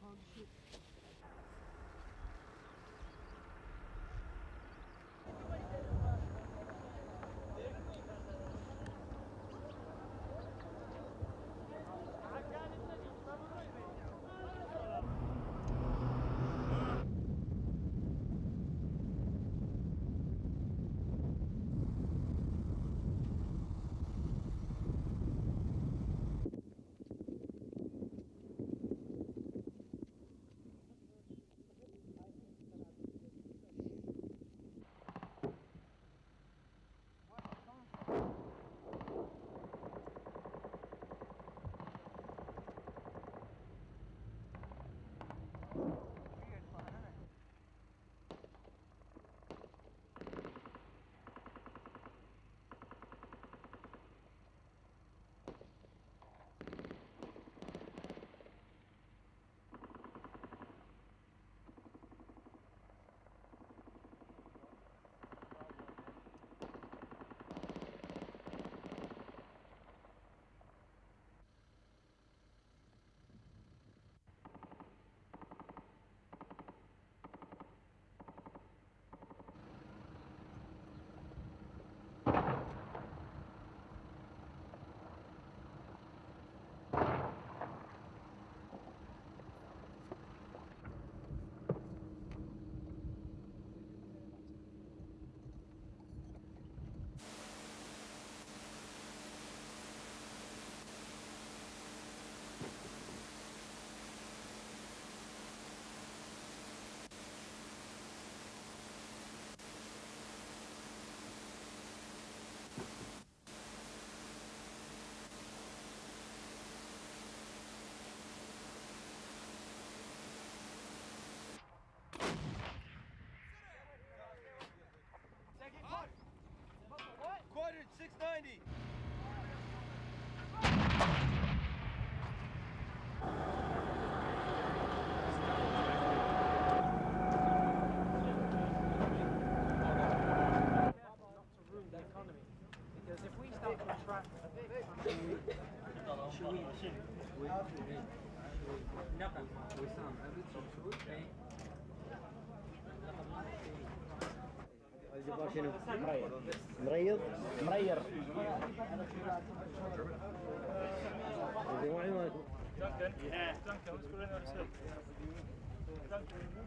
some. نقل وسام عبد شمشود الجبار شنو؟ مريض مريض مريض مالكم؟ دنكن دنكن